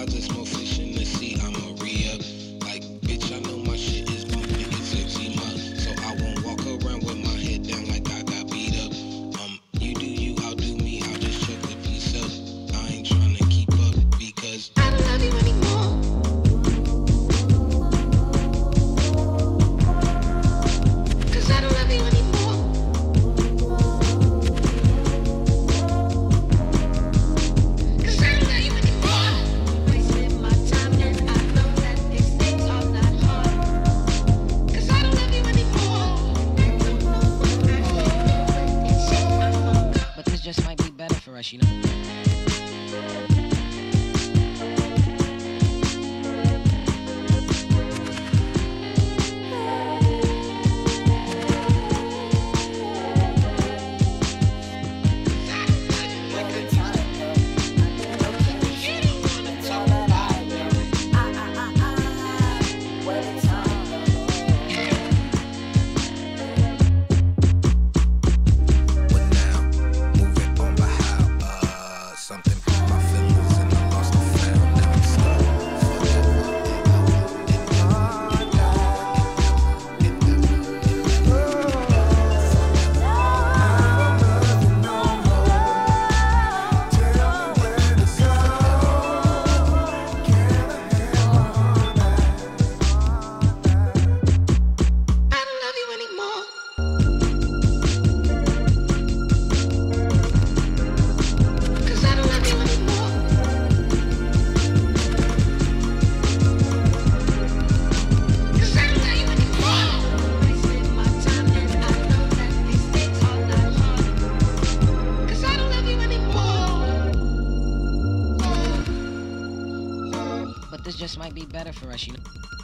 I just move Rush, know. This just might be better for us, you know?